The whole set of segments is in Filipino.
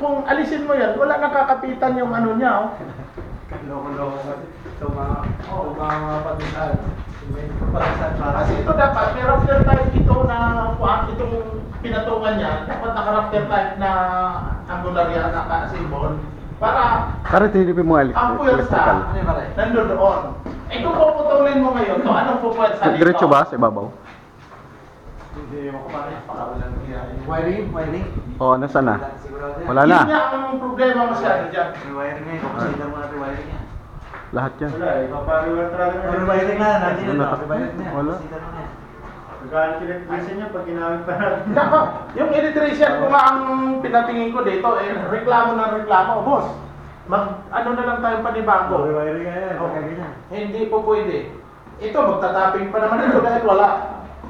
kung alisin mo yan, wala nakakapitan yung ano niya, oh. Loko-loko kasi. Ito mga, oh, mga patisan. May patisan para Kasi ito dapat, may rafter type ito na, kuha, itong pinatungan niya, dapat naka-rafter type na angular yan, naka-symbol, para Para tinipin mo elect- ang electrical. puwersa, nandun doon. Eh kung puputulin mo ngayon, to anong pupuwersa dito? Diretso ba sa ibabaw? Hindi mo kumain. Pakawalan niya. Wiring, wiring. Oo, nasa na? Yan. Wala Yun na. nga ang problema masyado dyan. May wiring nga. Consider mo natin wiring niya. Lahat yan. Wala eh, papariwan talaga na. May wiring na. Nandiyan na. May wiring na. Wala. Consider mo na yan. Magkano electrician niya pag ginamit pa natin. Nako, yung electrician ko nga ang pinatingin ko dito, eh, reklamo ng reklamo. Boss, mag, ano na lang tayo panibago. May wiring nga yan. Okay. Hindi po pwede. Ito, magtataping pa naman ito dahil wala.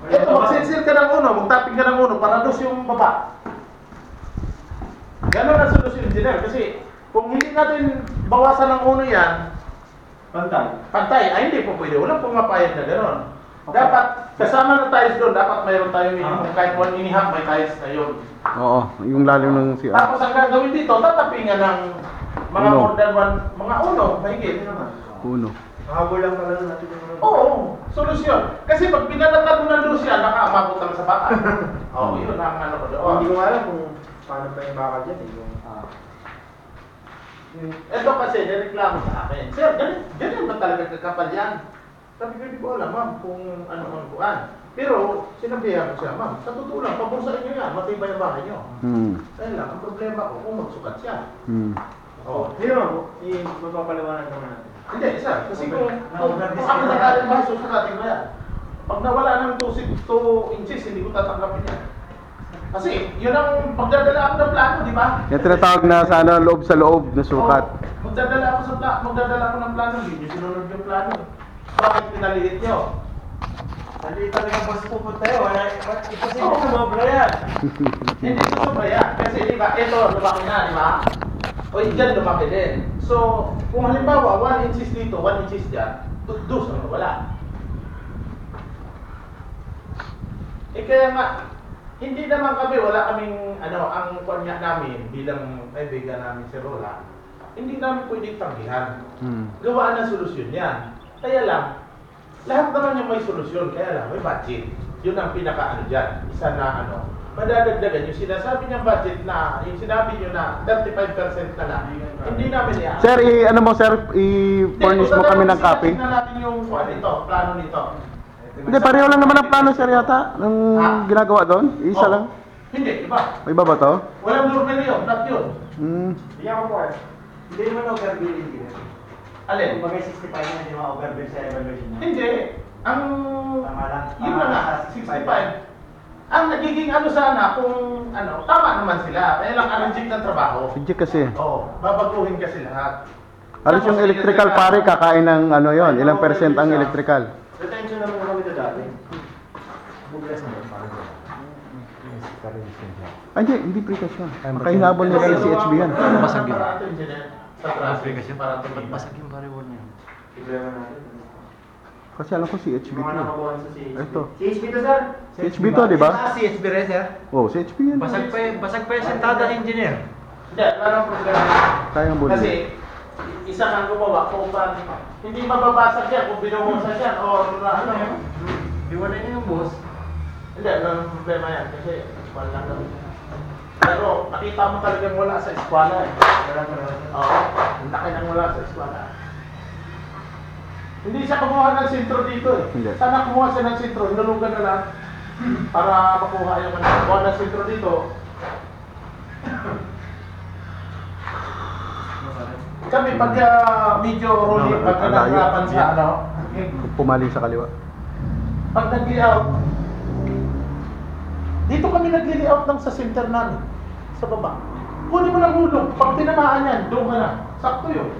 Ito, magsinsir ka ng uno, magtaping ka ng uno para dos yung baba. Ganun ang solusyon, engineer. Kasi kung hindi natin bawasan ng uno yan, Pantay. pantay, ay hindi po pwede. Walang pumapayag na gano'n. Dapat, kasama na tiles doon, dapat mayroon tayong minimum. Kahit one and a half, may tiles na yun. Oo, yung lalim ng CR. Tapos ang gagawin dito, tatapingan ng mga Uno. more than one, mga uno, mahigit. Uno. Habol lang pala natin yung Oo, solusyon. Kasi pag pinalatan mo ng luz yan, nakaamabot lang sa baka. Oo, yun ang ano ko doon. Hindi ko alam kung paano pa yung bakal dyan eh. Yung, Ah. Ito kasi, nireklamo sa akin. Sir, ganyan, ganyan ba talaga kakapal yan? Sabi ko, hindi ko alam, ma'am, kung ano ang kuhan. Pero, sinabihan ko siya, ma'am, sa totoo lang, pabursain nyo yan, matibay ang bahay nyo. Hmm. Kaya lang, ang problema ko, kung magsukat siya. Hmm. Oo. Hindi naman, magpapaliwanag naman natin. Hindi, isa. Kasi Okay. kung, kung, kung ako nakalim ba, susukatin ko yan. Pag nawala ng 2 inches, hindi ko tatanggapin yan. Kasi, yun ang pagdadala ako ng plano, di ba? Yung tinatawag na sa ano, loob sa loob na sukat. Oo. magdadala ako sa plano, magdadala ako ng plano, hindi sinunod yung plano. Bakit pinaliit nyo? Nandito talaga boss pupunta yun. Wala, imposible Oo. sumobra yan. Hindi ko sobra yan. Kasi di ba, ito, lumaki na, di ba? O dyan, lumaki din. So, kung halimbawa, 1 inches dito, 1 inches dyan, dos ang wala. Eh kaya nga, hindi naman kami, wala kaming, ano, ang kanya namin bilang kaibigan namin si Rola, hindi namin pwedeng tanggihan. Hmm. Gawaan ng solusyon yan. Kaya lang, lahat naman yung may solusyon, kaya lang may budget. Yun ang pinaka ano dyan. Isa na ano, madadagdagan yung sinasabi niyang budget na, yung sinabi niyo na 35% na lang. Hindi namin yan. Sir, i ano mo sir, i-furnish mo kami ng copy. na natin yung ano nito, plano nito. Hindi, pareho lang naman ang plano sir yata. Ng Ha? ginagawa doon. Isa Oh. lang. Hindi, iba. May iba ba to? Walang normal yun, not yun. Hmm. Bigyan ko po eh. Hindi naman overbill engineer. Alin? Kung bagay 65 na, hindi naman overbill sa evaluation niya. Hindi. Ang... Tama lang. Yun na nga, 65. Ang nagiging ano sana kung ano, tama naman sila. Kaya lang arrange ng trabaho. Sige kasi. Oo, babaguhin kasi lahat. Alos yung Tapos, electrical pare, kakain ng ano yon, ilang percent ang electrical. Retention naman Ay, hindi, hindi precast yun. Makahinabol nila ng CHB yan. Basag yun. Engineer. Sa traffic. Para ito. Basag yung pariwal niya. Kasi alam ko CHB Yung to. CHB. Ito. CHB to sir? CHB to, di ba? Ah, CHB rin, sir. Oh, CHB yan. Basag pa, basag pa yung sentada ng engineer. Hindi, wala nang problema. Kayang bully. Kasi, isa kang gumawa kung paano. Hindi mababasag yan kung binuhusan yan or ano. Iwan na niya yung boss. Hindi, wala nang problema yan. Kasi, wala lang daw. Pero, nakita mo talagang wala sa eskwala eh. Oo, ang laki nang wala sa eskwala. Hindi siya kumuha ng sentro dito eh. Hindi. Sana kumuha siya ng sentro, hinulugan na lang para makuha yung ano. Kumuha ng sentro dito. Kami pag ah, medyo rolling, pag Ang naglaban sa ano, Pumaling sa kaliwa. Pag nag-layout, dito kami nag-layout ng sa center namin, sa baba. Kunin mo ng hulog, pag tinamaan yan, doon ka na. Sakto yun.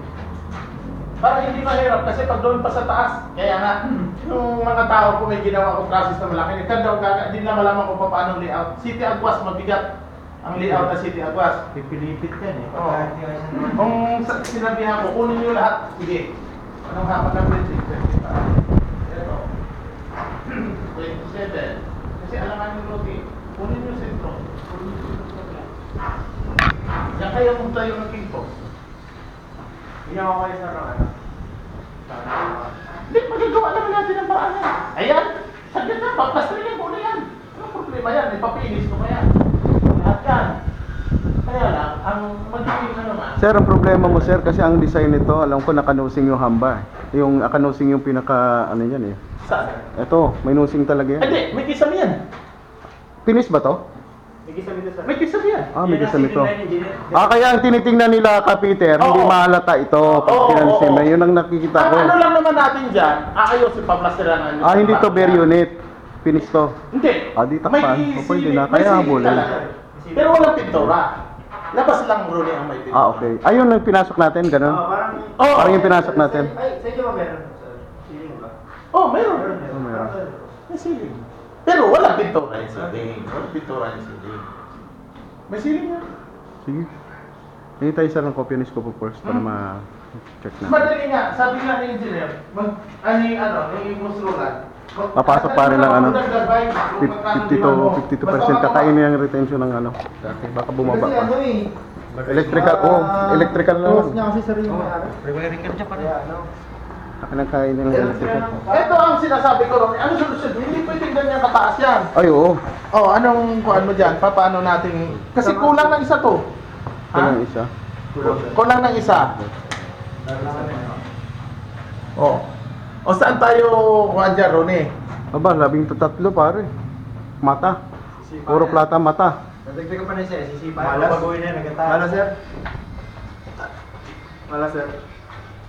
Para hindi mahirap kasi pag doon pa sa taas, kaya nga, yung mga tao kung may ginawa ko process na malaki, ikaw daw gaga, hindi na malaman kung paano layout. City Aguas, mabigat ang layout ng City Aguas. Pipilipit yan eh. Oo. Kung sinabihan ko, kunin niyo lahat, sige. Anong hapat ng printing? Ito. 27. Kasi alangan yung routine. Kunin niyo sentro. Kunin niyo sentro. Yan yan, kaya mo tayo ng pinto. Ako kayo sa ano. Hindi, magagawa naman natin ang paraan yan. Ayan, saglit na, papastrilin ko na yan. Anong problema yan? Ipapinis ko na yan. Lahat yan. Kaya lang, ang magiging ano naman, Sir, ang problema mo sir, kasi ang design nito, alam ko nakanosing yung hamba. eh. Yung akanosing yung pinaka, ano yan eh. Saan? Ito, may nosing talaga yan. Hindi, may kisame yan. Finish ba to? May kisame doon sa... May kisame yan. Ah, may line engineer. Ah, kaya ang tinitingnan nila ka Peter, hindi Oo. mahalata ito pag Oo, pinansin oo. Yun ang nakikita ko. Ano lang naman natin dyan, aayusin pa plasteran ng Ah, hindi to bare unit. Finish to. Hindi. Ah, di takpan. O, pwede ceiling- na. Kaya habulin. Pero walang pintura. Labas lang Rune ang may pintura. Ah, okay. Ayun ang pinasok natin, ganun. Oo, parang... Oo. Parang yung pinasok natin. Ay, sa inyo ba meron? Sa? Oh, meron. Oh, meron. May ceiling. Pero walang pintura yung ceiling. Walang pintura yung ceiling. May ceiling yan. Sige. Hindi tayo isa ng kopyanis ko po first para ma-check na. Madali nga, sabi nga ni engineer, mag, ano yung ano, yung muslulan. Papasok pa rin ng ano, 50 to 52% Basta kakain niya yung retention ng ano. Dati baka bumaba Kasi ano pa. eh. Electrical, oh, electrical na lang. niya kasi sarili mo. Rewiring ka dyan pa rin. Ano? Akin ang kain ng electrical. Ito ang sinasabi ko ron. Ano solusyon? Hindi pwedeng ganyan kataas yan. Ay, oo. Oh, anong kuan mo dyan? Pa, paano natin? Kasi kulang ng isa to. Ito lang isa. Kulang ng isa. Oh. O saan tayo kuan dyan, Ronnie? Aba, labing tatlo pare. Mata. Puro plata mata. Nadagdagan pa na siya, sisipa. Malas. Na. Malas, sir. Malas, sir.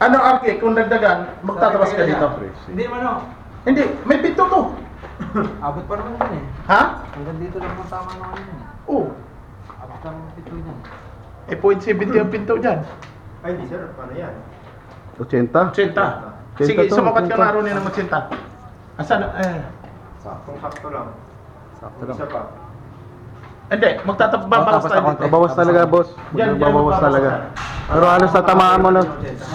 Ano, Arki, kung dagdagan, magtatapas ka dito. Hindi naman oh. Hindi, may pinto to. Abot pa naman yun eh. Ha? Hanggang dito lang ang tama naman yun eh. Oo. Abot lang ang pito niyan. Eh, 0.70 ang pinto dyan. Ay, di sir. Paano yan? 80. 80. Sige, sumapat ka 80. nga Ronnie ng 80. Asan? Eh, Saktong-sakto lang. Sakto Isa pa. Hindi, magtatabawas tayo dito. Babawas talaga, boss. Yan, yan, Babawas magbabawas talaga. tayo. Pero halos tatamaan mo na. Ah,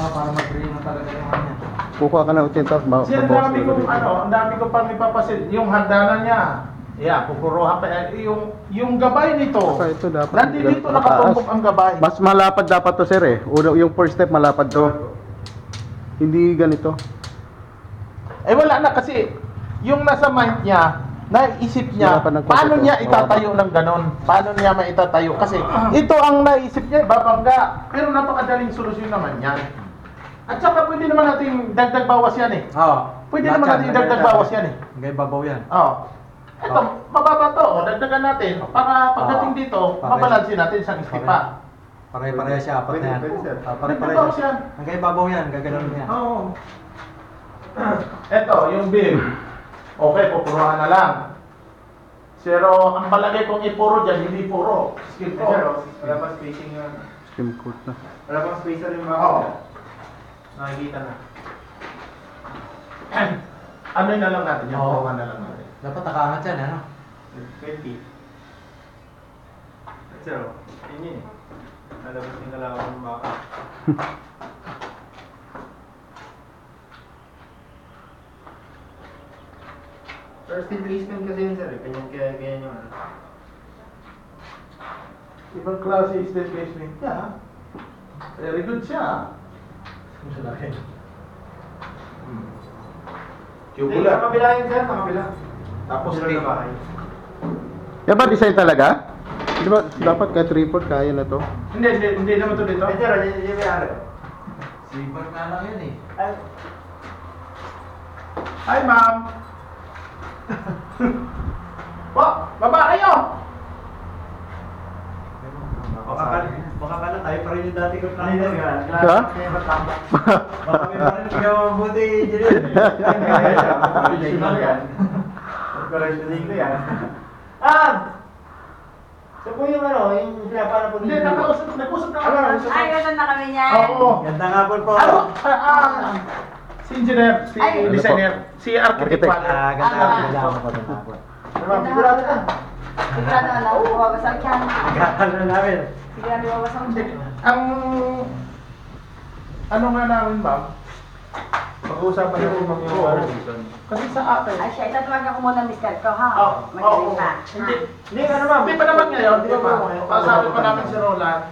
para mag-bring na talaga yung ano. Kukuha ka ng 80, ba- Kasi ang babawas dami dito. ano, ang dami ko pang ipapasit. Yung hagdanan niya. Yeah, pupuruhan pa. eh, Yung, yung gabay nito. Saka ito dapat Nandito ganito dito nakatumbok kataas. ang gabay. Mas malapad dapat to, sir eh. Uno, yung first step malapad to. Hindi ganito. Eh wala na kasi yung nasa mind niya, naisip niya, paano niya itatayo ng ganon? Paano niya maitatayo? Kasi ito ang naisip niya, babangga. Pero napakadaling solusyon naman yan. At saka pwede naman natin dagdag bawas yan eh. Oo. Pwede naman natin dagdag bawas yan eh. Hanggang babaw yan. Oh. Ito, mababa to. Dagdagan natin. Para pagdating Oo. dito, mabalansin natin isang istipa. Pare-pareha siya, apat na yan. Ah, Pare-pareha siya. Hanggang babaw yan, gaganon niya. Oo. Ito, yung beam. Okay, pupuruan na lang. Pero ang palagay kong ipuro dyan, hindi puro. Ko. oh, wala pang spacing yun. Skim coat na. Wala pang spacer yung mga. Oo. Nakikita na. ano na lang natin, yung Oo. puruan na lang natin. Dapat nakaangat yan, ano? 20. Sir, oh, yun yun eh. Nalabas yung kalaman ng baka. First replacement kasi yun sir, eh. ganyan kaya ganyan yung ano. Ibang klase is the placement niya. Very good siya. Ang salaki. Hmm. Hindi, Tubular. sa kabila yun sir, sa kabila. Tapos bahay. Yan ba design talaga? Di ba, dapat kahit report kaya na to. Hindi, hindi, hindi naman to dito. Ay sir, yun yun yung ano. Silver na lang yan eh. Ay, Hi, ma'am. Po, baba kayo. baka pala tayo pa rin yung dati ko Ay, plano. nga. Ha? Baka may parin kaya mabuti, engineer. Professional yan. Professional ko yan. Ah! So po yung ano, yung pinapano po Hindi, nakausap, nag-usap na Ano, kami. Ay, ganun na kami niyan. Oo. Ganda nga po po. Ano? Ah, ah, si engineer, si Ay. designer, si architect Architect. pala. Ah, ganda. Ah. Ganda ako po. Diba, sigurado na. Sigurado na lang, babasag yan. Ganda na namin. Sigurado babasag Hindi, yan. ang ano nga namin, ma'am, Pag-uusapan natin ma'am ano season. kasi sa akin, Ay, siya, itatawagan ko muna mister ko, ha? Oo, Magaling oo. pa. Hindi, Hindi, ano ma'am? Hindi pa naman ngayon, di ba Hindi pa ba? ngayon. Pasabi pa namin si Roland,